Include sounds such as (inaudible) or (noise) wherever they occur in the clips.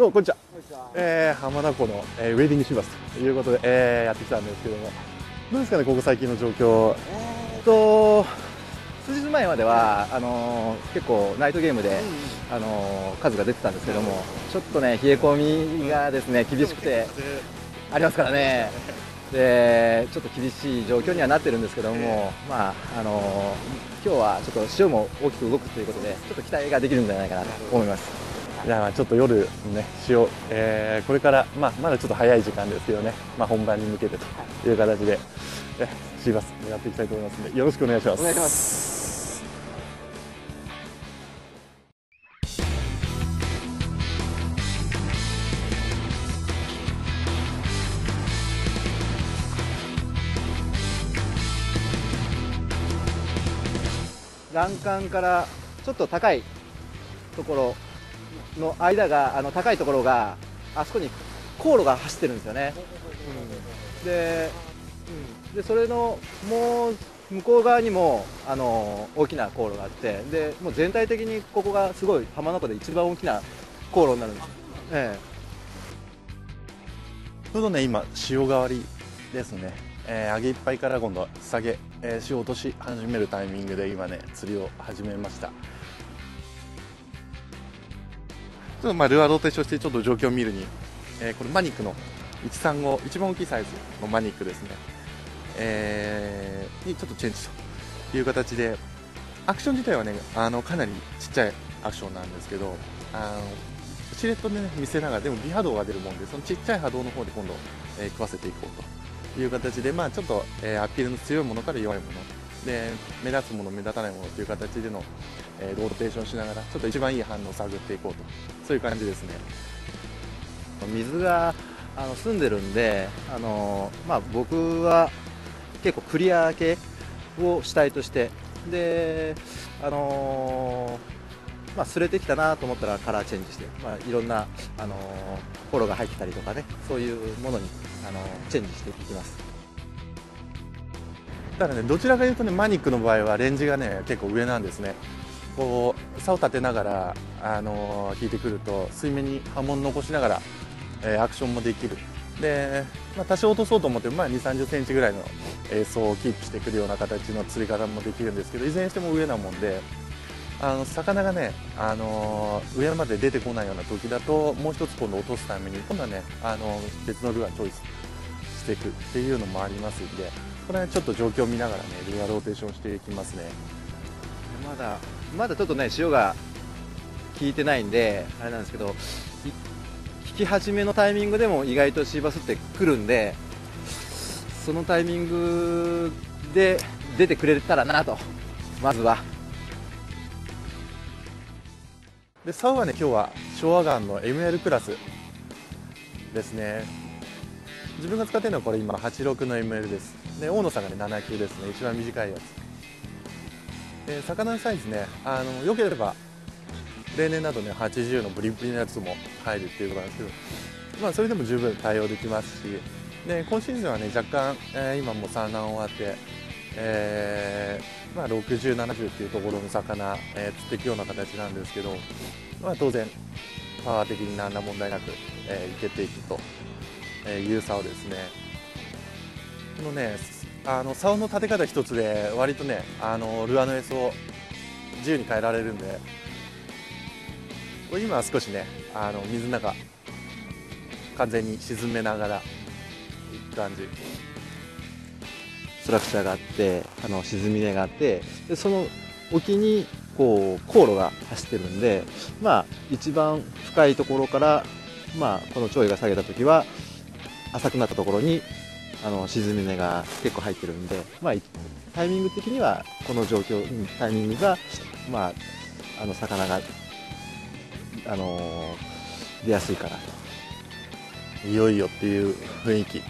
どうもこんにちは、えー、浜名湖の、えー、ウェディングシバスということで、えー、やってきたんですけども。どうですかねここ最近の状況。えー、っと数日前まではあのー、結構ナイトゲームで、あのー、数が出てたんですけどもちょっとね冷え込みがですね厳しくてありますからね。でちょっと厳しい状況にはなってるんですけども、まああのー、今日はちょっと潮も大きく動くということでちょっと期待ができるんじゃないかなと思います。いやちょっと夜ね潮、えー、これから、まあ、まだちょっと早い時間ですけどね、まあ、本番に向けてとい。う形で、えシーバスやっていきたいと思いますのでよろしくお願いします。お願いします。欄干からちょっと高いところの間があの高いところがあそこに航路が走ってるんですよね、うん、で,、うん、でそれのもう向こう側にもあの大きな航路があってでもう全体的にここがすごい浜名湖で一番大きな航路になるんです、ええ、ちょうどね今潮変わりですね、えー、上げいっぱいから今度下げ、えー、潮落とし始めるタイミングで今ね釣りを始めましたちょっとまあルアーローテーションしてちょっと状況を見るに、えー、これマニックの135一番大きいサイズのマニックですね、えー、にちょっとチェンジという形でアクション自体はねあのかなりちっちゃいアクションなんですけどあのシレットで、ね、見せながらでも微波動が出るもんでそのちっちゃい波動の方で今度、えー、食わせていこうという形で、まあ、ちょっと、えー、アピールの強いものから弱いもので目立つもの目立たないものという形での、えー、ローテーションしながらちょっと一番いい反応を探っていこうと。そういう感じですね。水があの澄んでるんであの、まあ、僕は結構クリア系を主体としてであのまあ、擦れてきたなと思ったらカラーチェンジして、まあ、いろんな、あのフォローが入ってたりとかねそういうものに、あのチェンジしていきます。ただねどちらかというとねマニックの場合はレンジがね結構上なんですね。こう竿立てながら、あのー、引いてくると水面に波紋残しながら、えー、アクションもできる。で、まあ、多少落とそうと思っても、まあ、2 3 0センチぐらいの層をキープしてくるような形の釣り方もできるんですけどいずれにしても上なもんであの魚がね、あのー、上まで出てこないような時だともう一つ今度落とすために今度はね、あのー、別のルアーチョイスしていくっていうのもありますんでこれはちょっと状況を見ながらねルアーローテーションしていきますね。まだまだちょっとね潮が効いてないんであれなんですけど引き始めのタイミングでも意外とシーバスってくるんでそのタイミングで出てくれたらなと。まずは。で竿はね今日は昭和岩の ML クラスですね。自分が使ってるのはこれ今86の ML ですで大野さんがね7級ですね。一番短いやつ。で魚のサイズねあのよければ例年などね80のブリブリのやつも入るっていうことなんですけどまあそれでも十分対応できますしで今シーズンはね若干、えー、今も産卵終わってえー、まあ、60、70っていうところの魚、えー、釣っていくような形なんですけど、まあ、当然パワー的に何ら問題なく、えー、いけていくと、いう竿ですねのねあの竿の立て方一つで割とねあのルアーの餌を自由に変えられるんで。今は少しねあの水の中完全に沈めながらいく感じ。ストラクチャーがあってあの沈み根があってでその沖にこう航路が走ってるんでまあ一番深いところからまあこの潮位が下げた時は浅くなったところにあの沈み根が結構入ってるんで、まあ、タイミング的にはこの状況タイミングが、まあ、あの魚が、あの出やすいかなと。いよいよっていう雰囲気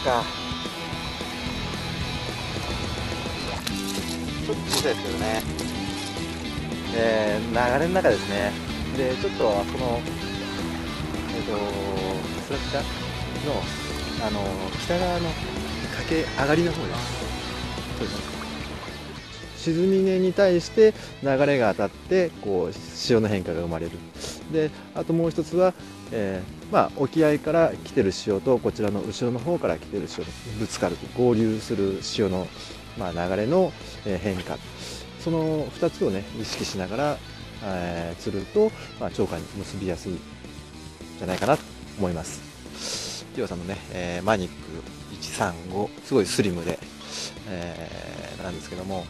ますか。ちょっと小さいですけどね。えー、流れの中ですね。でちょっとこのえっ、ー、とスラッシャのあの北側の駆け上がりの方です。そうです。沈み根に対して流れが当たってこう潮の変化が生まれる。であともう一つは、えー、まあ、沖合から来てる潮とこちらの後ろの方から来てる潮とぶつかる合流する潮の、まあ、流れの変化。その2つをね意識しながら、えー、釣ると、まあ、超過に結びやすいんじゃないかなと思います。キヨさんのね、えー、マニック135すごいスリムで、えー、なんですけども。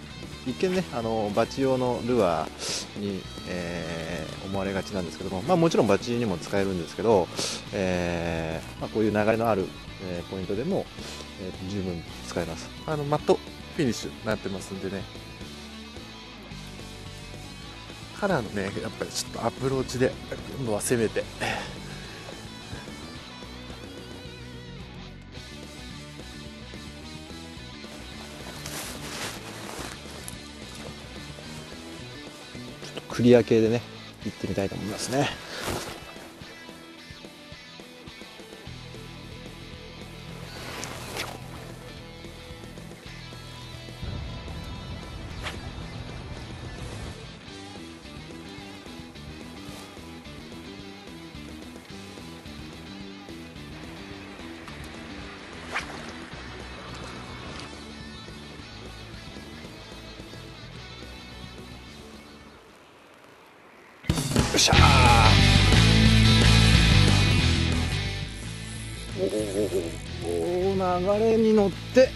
一見ねあのバチ用のルアーに、えー、思われがちなんですけども、まあ、もちろんバチにも使えるんですけど、えーまあ、こういう流れのある、えー、ポイントでも、えー、十分使えます。あのマットフィニッシュになってますんでね。カラーのねやっぱりちょっとアプローチで今度は攻めて。クリア系でね行ってみたいと思いますね。しゃおお流れに乗って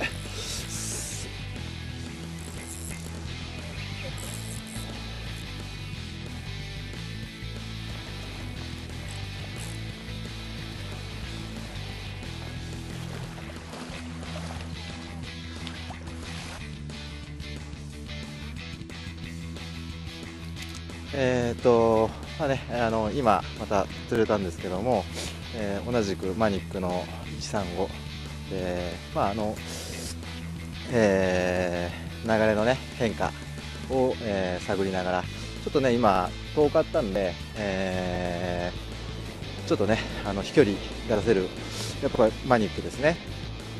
えっ、ー、とまあね、あの今また釣れたんですけども、えー、同じくマニックの135で、まああのえー、流れのね変化を、えー、探りながらちょっとね今遠かったんで、えー、ちょっとねあの飛距離が出せるやっぱマニックですね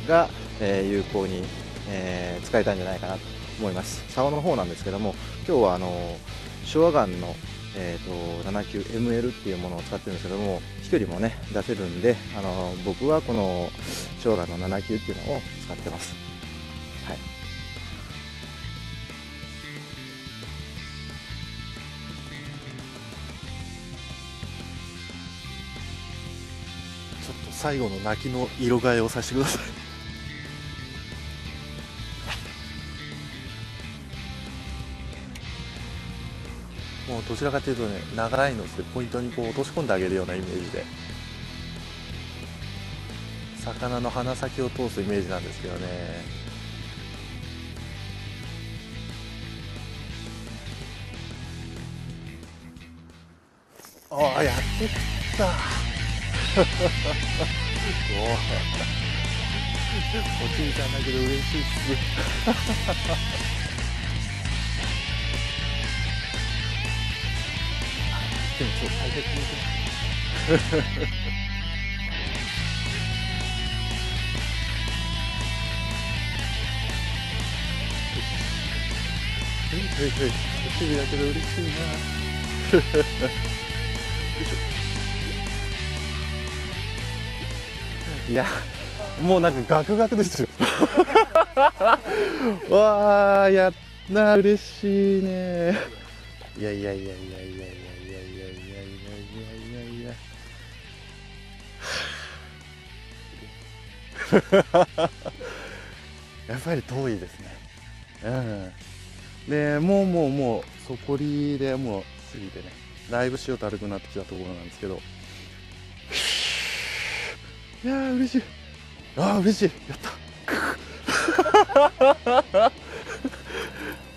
が、えー、有効に、えー、使えたんじゃないかなと思います。竿の方なんですけども今日はあの昭和岩のえーと、79ML っていうものを使ってるんですけども飛距離もね出せるんであの僕はこのショーガの79っていうのを使ってます、はい、ちょっと最後の泣きの色替えをさせてください。もうどちらかというとね長いのでポイントにこう落とし込んであげるようなイメージで。魚の鼻先を通すイメージなんですけどね。ああやってった。(laughs) おじいちゃんだけど嬉しいっすでもそう大切にはいはいはい。お尻だけど嬉しいな。よいしょ。いやもうなんかガクガクですよ。(laughs) (laughs) わあやった嬉しいねいやいやいやいやいやいや (laughs) やっぱり遠いですね。うん。でもうもうもう底りでもう過ぎてねだいぶ塩たるくなってきたところなんですけど。いやー嬉しい。ああ嬉しい。やった。(laughs) あ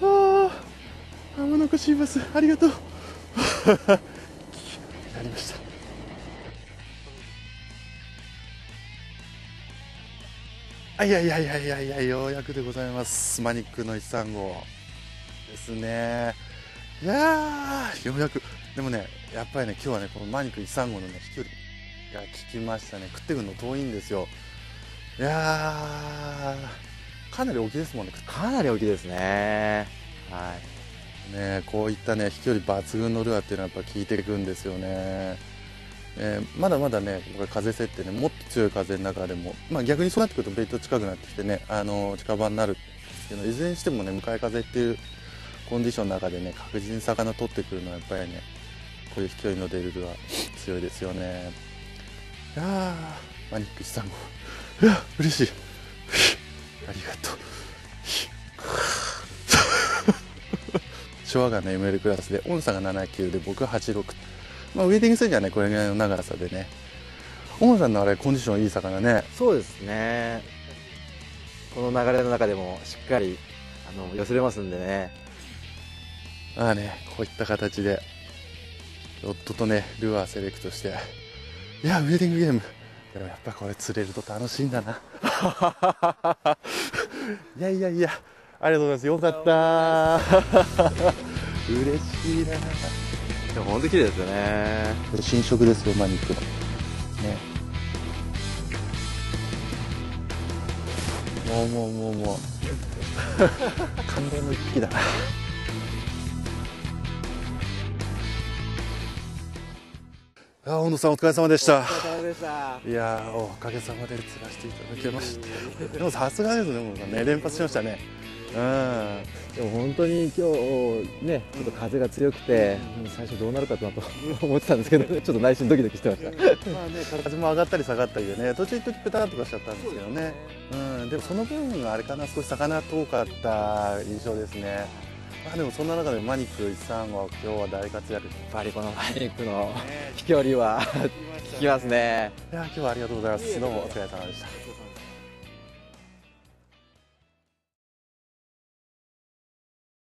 あ天のシーバスありがとう。(laughs) やりました。あいやいやいやいやいやようやくでございます。マニックの135ですね。いやーようやく。でもねやっぱりね今日はねこのマニック135のね飛距離が効きましたね。食ってくるの遠いんですよ。いやーかなり大きいですもんね。かなり大きいですね。はねこういったね飛距離抜群のルアーっていうのはやっぱ効いていくんですよねえーまだまだねこれ風設定ねもっと強い風の中でも、まあ、逆にそうなってくるとベイト近くなってきてねあの近場になるんですけどいずれにしてもね向かい風っていうコンディションの中でね確実に魚取ってくるのはやっぱりねこういう飛距離の出るルアー強いですよね。いやーマニック135いや嬉しい。ありがとう。昭和ガンの ML クラスでオンさんが79で僕が86まあ、ウェディングするにはねこれぐらいの長さでね。オンさんのあれコンディションいい魚ね。いそうですね。この流れの中でもしっかりあの寄せれますんでね。まあねこういった形でロッドとねルアーセレクトして。いやウェディングゲーム。でもやっぱこれ釣れると楽しいんだな。(laughs) いやいやいや。ありがとうございます。よかった。(laughs) 嬉しいなでも本当綺麗ですよね。新色ですよマニックの。ね。もうもうもうもう。感動の一匹だ。(laughs) あ小野さんお疲れ様でした。いやーおかげさまで釣らせていただきましたでもさすがですねもうね連発しましたねうんでも本当に今日ねちょっと風が強くてうん最初どうなるかと (laughs) 思ってたんですけどちょっと内心ドキドキしてましたまあね、風も上がったり下がったりでね、途中一時ペタッとかしちゃったんですけどね。うん、でもその分あれかな、少し魚遠かった印象ですね。まあでもそんな中でマニック135は今日は大活躍。いやっぱりこのマイクの飛距離は効きますねや、今日はありがとうございます。どうもお疲れ様でした。